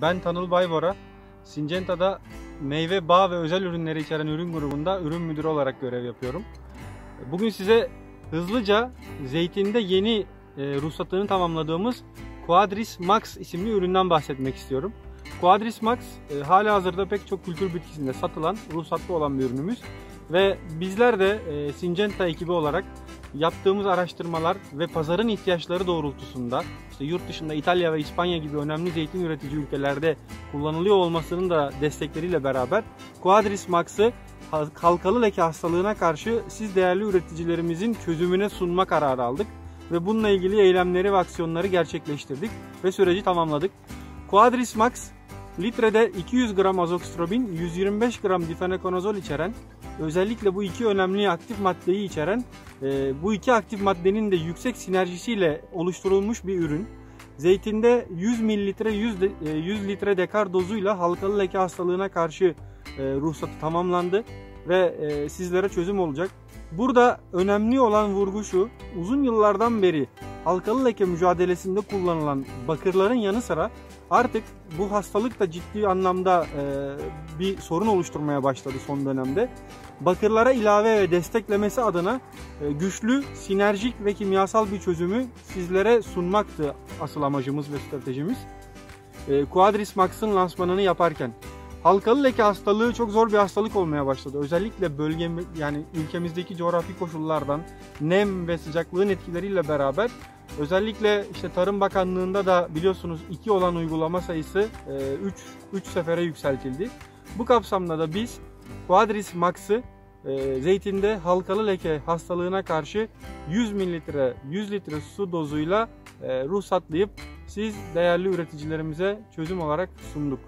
Ben Tanıl Baybora. Syngenta'da meyve, bağ ve özel ürünleri içeren ürün grubunda ürün müdürü olarak görev yapıyorum. Bugün size hızlıca zeytinde yeni e, ruhsatını tamamladığımız Quadris Max isimli üründen bahsetmek istiyorum. Quadris Max e, hala hazırda pek çok kültür bitkisinde satılan, ruhsatlı olan bir ürünümüz. Ve bizler de e, Syngenta ekibi olarak yaptığımız araştırmalar ve pazarın ihtiyaçları doğrultusunda işte yurt dışında İtalya ve İspanya gibi önemli zeytin üretici ülkelerde kullanılıyor olmasının da destekleriyle beraber Quadris Max'ı halkalı leke hastalığına karşı siz değerli üreticilerimizin çözümüne sunma kararı aldık ve bununla ilgili eylemleri ve aksiyonları gerçekleştirdik ve süreci tamamladık. Quadris Max litrede 200 gram azoxstrobin, 125 gram difenekonazol içeren özellikle bu iki önemli aktif maddeyi içeren e, bu iki aktif maddenin de yüksek sinerjisiyle oluşturulmuş bir ürün. Zeytinde 100 mililitre 100, de, 100 litre dekar dozuyla halkalı leke hastalığına karşı e, ruhsatı tamamlandı ve e, sizlere çözüm olacak. Burada önemli olan vurgu şu, uzun yıllardan beri halkalı leke mücadelesinde kullanılan bakırların yanı sıra artık bu hastalık da ciddi anlamda e, bir sorun oluşturmaya başladı son dönemde. Bakırlara ilave ve desteklemesi adına e, güçlü, sinerjik ve kimyasal bir çözümü sizlere sunmaktı asıl amacımız ve stratejimiz. E, Quadris Max'ın lansmanını yaparken Halkalı leke hastalığı çok zor bir hastalık olmaya başladı. Özellikle bölge yani ülkemizdeki coğrafi koşullardan nem ve sıcaklığın etkileriyle beraber özellikle işte Tarım Bakanlığı'nda da biliyorsunuz 2 olan uygulama sayısı 3 e, 3 sefere yükseltildi. Bu kapsamda da biz Quadris Max'ı e, zeytinde halkalı leke hastalığına karşı 100 mililitre 100 litre su dozuyla e, ruhsatlayıp siz değerli üreticilerimize çözüm olarak sunduk.